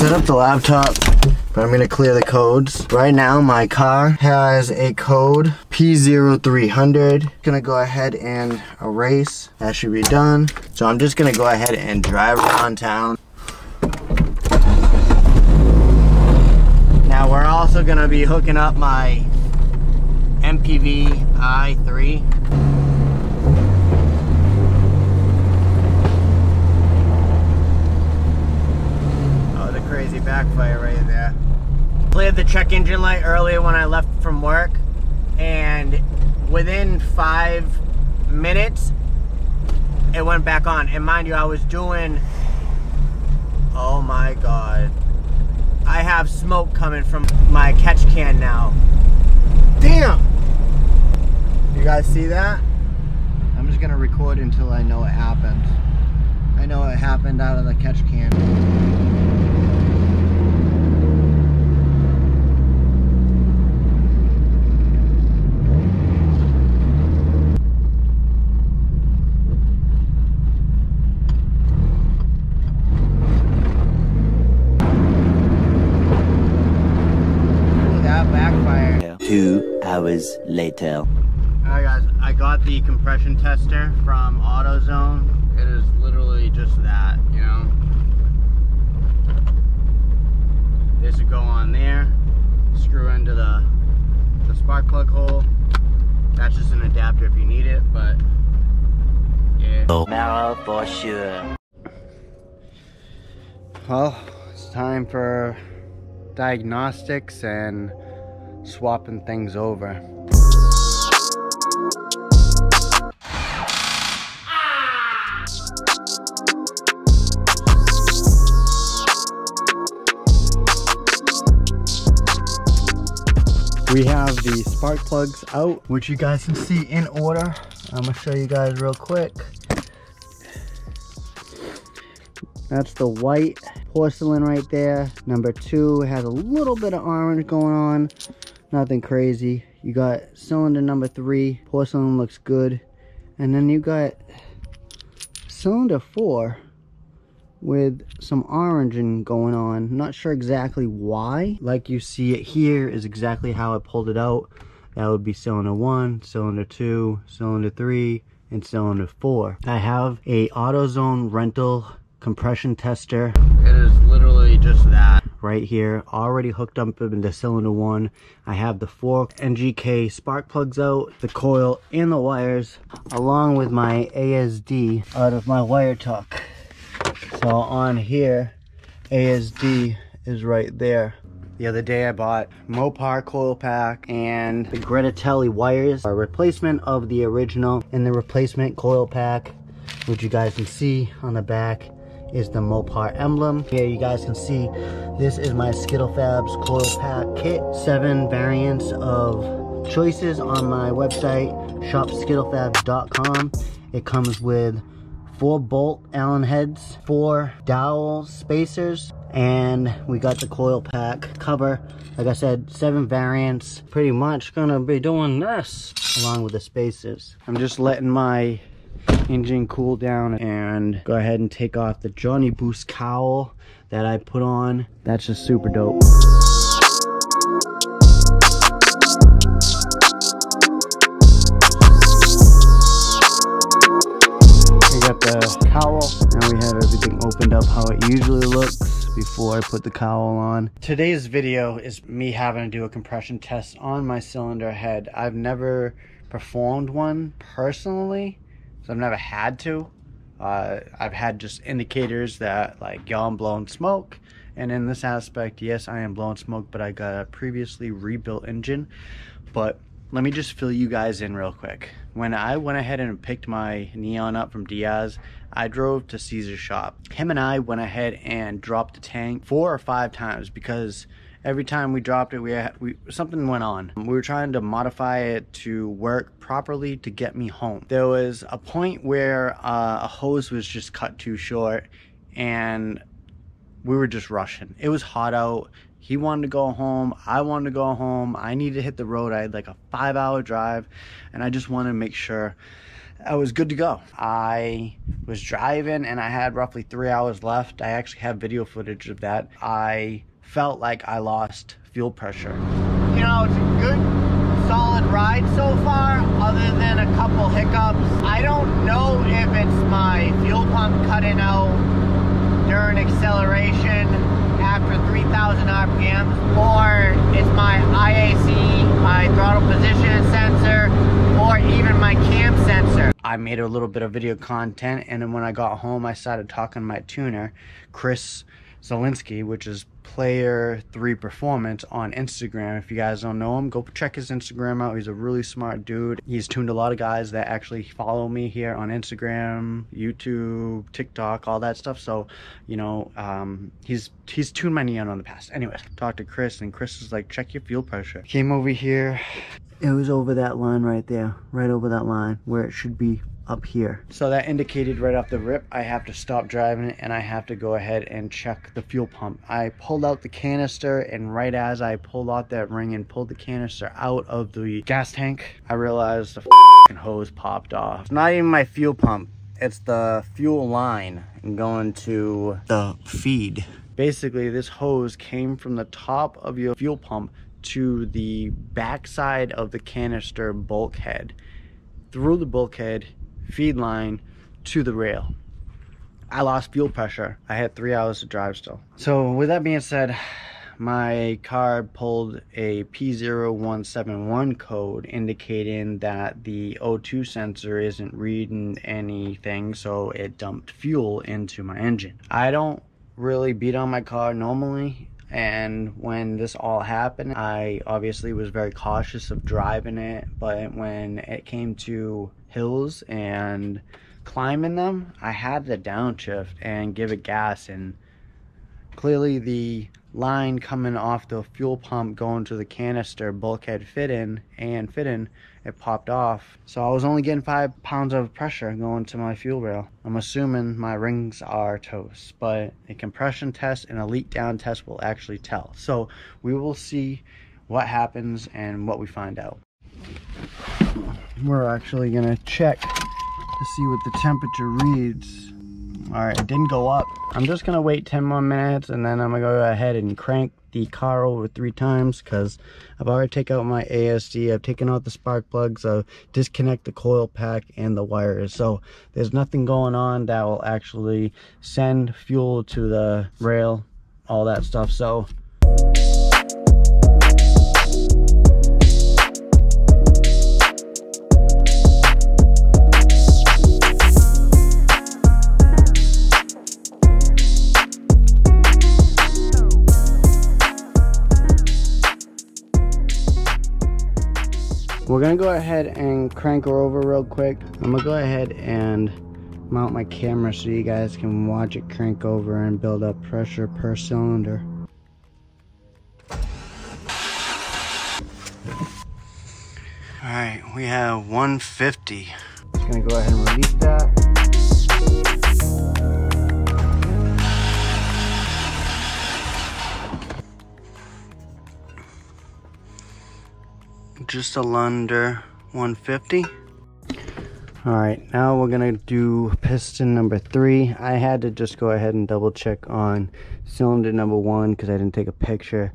set up the laptop, but I'm gonna clear the codes. Right now, my car has a code P0300. Gonna go ahead and erase. That should be done. So I'm just gonna go ahead and drive around town. Now we're also gonna be hooking up my MPV i3. Oh, the crazy backfire right there. Cleared the check engine light earlier when I left from work, and within five minutes, it went back on. And mind you, I was doing, oh my God. I have smoke coming from my catch can now. Damn! You guys see that? I'm just gonna record until I know it happened. I know it happened out of the catch can. Two later. Alright guys, I got the compression tester from AutoZone. It is literally just that, you know. This would go on there, screw into the, the spark plug hole. That's just an adapter if you need it, but yeah. Oh. Tomorrow for sure. Well, it's time for diagnostics and swapping things over. We have the spark plugs out, which you guys can see in order. I'm gonna show you guys real quick. That's the white porcelain right there. Number two has a little bit of orange going on. Nothing crazy. You got cylinder number three. Porcelain looks good. And then you got cylinder four with some oranging going on. Not sure exactly why. Like you see it here is exactly how I pulled it out. That would be cylinder one, cylinder two, cylinder three, and cylinder four. I have a AutoZone rental compression tester. It is literally just that. Right here, already hooked up into cylinder one. I have the four NGK spark plugs out, the coil and the wires, along with my ASD out of my wire tuck. So on here, ASD is right there. The other day I bought Mopar coil pack and the Granatelli wires, a replacement of the original and the replacement coil pack, which you guys can see on the back is the Mopar emblem. Here you guys can see this is my Skittle Fabz coil pack kit. Seven variants of choices on my website, shopskittlefabz.com. It comes with four bolt Allen heads, four dowel spacers, and we got the coil pack cover. Like I said, seven variants. Pretty much gonna be doing this along with the spacers. I'm just letting my engine cool down and go ahead and take off the Johnny Boost cowl that I put on. That's just super dope. We got the cowl and we have everything opened up how it usually looks before I put the cowl on. Today's video is me having to do a compression test on my cylinder head. I've never performed one personally, so I've never had to. Uh, I've had just indicators that like, yo, I'm blowing smoke. And in this aspect, yes, I am blowing smoke, but I got a previously rebuilt engine. But let me just fill you guys in real quick. When I went ahead and picked my Neon up from Diaz, I drove to Caesar's shop. Him and I went ahead and dropped the tank four or five times because every time we dropped it, we, had, we something went on. We were trying to modify it to work properly to get me home. There was a point where uh, a hose was just cut too short and we were just rushing. It was hot out. He wanted to go home. I wanted to go home. I needed to hit the road. I had like a five hour drive and I just wanted to make sure I was good to go. I was driving and I had roughly three hours left. I actually have video footage of that. I felt like I lost fuel pressure. You know, it's a good, solid ride so far, other than a couple hiccups. I don't know if it's my fuel pump cutting out during acceleration after 3,000 RPMs, or it's my IAC, my throttle position sensor, or even my cam sensor. I made a little bit of video content, and then when I got home, I started talking to my tuner, Chris Zelinsky, which is Player 3 Performance on Instagram. If you guys don't know him, go check his Instagram out. He's a really smart dude. He's tuned a lot of guys that actually follow me here on Instagram, YouTube, TikTok, all that stuff. So, you know, um, he's he's tuned my neon on the past. Anyways, talked to Chris, and Chris was like, check your fuel pressure. Came over here. It was over that line right there, right over that line where it should be up here. So that indicated right off the rip, I have to stop driving it and I have to go ahead and check the fuel pump. I pulled out the canister and right as I pulled out that ring and pulled the canister out of the gas tank, I realized the hose popped off. It's not even my fuel pump. It's the fuel line going to the feed. Basically, this hose came from the top of your fuel pump to the backside of the canister bulkhead. Through the bulkhead feed line to the rail. I lost fuel pressure. I had three hours to drive still. So with that being said, my car pulled a P0171 code indicating that the O2 sensor isn't reading anything, so it dumped fuel into my engine. I don't really beat on my car normally, and when this all happened, I obviously was very cautious of driving it, but when it came to hills and climbing them, I had to downshift and give it gas. And clearly the line coming off the fuel pump going to the canister bulkhead fit in and fit in it popped off. So I was only getting five pounds of pressure going to my fuel rail. I'm assuming my rings are toast but a compression test and a leak down test will actually tell. So we will see what happens and what we find out. We're actually gonna check to see what the temperature reads. All right, it didn't go up. I'm just gonna wait 10 more minutes and then I'm gonna go ahead and crank the car over three times because I've already taken out my ASD, I've taken out the spark plugs, I've disconnect the coil pack and the wires. So there's nothing going on that will actually send fuel to the rail, all that stuff. So we're gonna go ahead and crank her over real quick. I'm gonna go ahead and mount my camera so you guys can watch it crank over and build up pressure per cylinder. All right we have 150 just gonna go ahead and release that just a under 150 all right now we're gonna do piston number three. I had to just go ahead and double check on cylinder number one because i didn't take a picture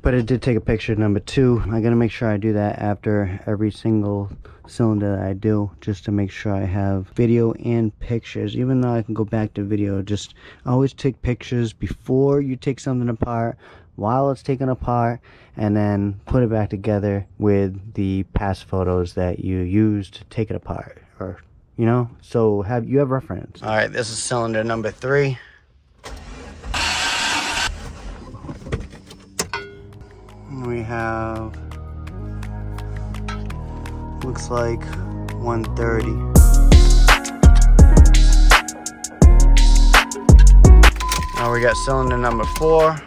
but I did take a picture of number two. I gotta make sure i do that after every single cylinder that i do just to make sure i have video and pictures. Even though i can go back to video just always take pictures before you take something apart while it's taken apart and then put it back together with the past photos that you used to take it apart or you know? So have you have reference? All right this is cylinder number three. We have looks like 130 now we got cylinder number four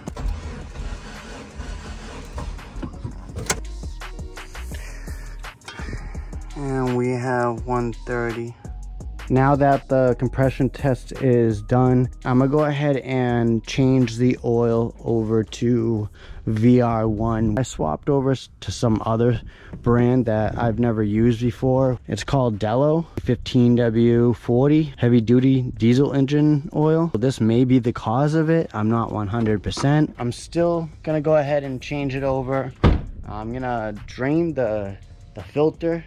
we have 130 now that the compression test is done, I'm gonna go ahead and change the oil over to VR1. I swapped over to some other brand that I've never used before. It's called Delo 15W40 heavy duty diesel engine oil. This may be the cause of it. I'm not 100%. I'm still gonna go ahead and change it over. I'm gonna drain the, the filter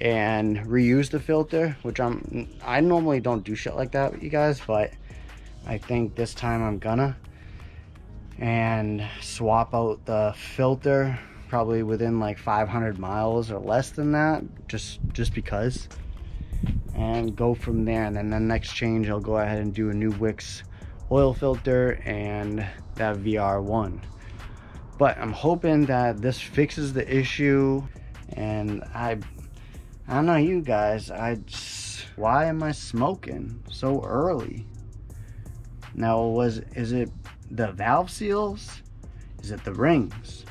and reuse the filter which i'm i normally don't do shit like that with you guys but i think this time i'm gonna. And swap out the filter probably within like 500 miles or less than that just just because. And go from there. And then the next change i'll go ahead and do a new wix oil filter and that vr1 but i'm hoping that this fixes the issue and i I don't know you guys. I just, why am I smoking so early? Now was is it the valve seals? Is it the rings?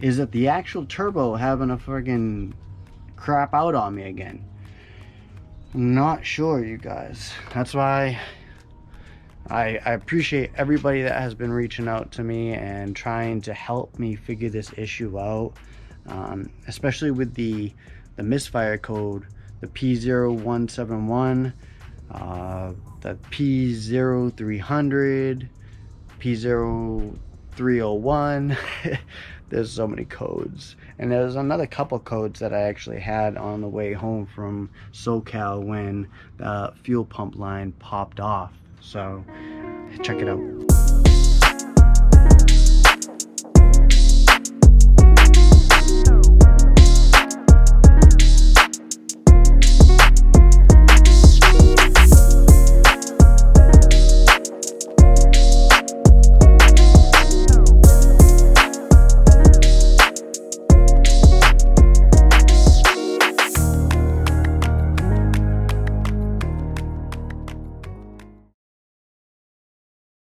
Is it the actual turbo having a friggin' crap out on me again? not sure, you guys. That's why I, I appreciate everybody that has been reaching out to me and trying to help me figure this issue out, um, especially with the the misfire code, the P0171, uh, the P0300, P0301. there's so many codes. And there's another couple codes that I actually had on the way home from SoCal when the fuel pump line popped off. So check it out.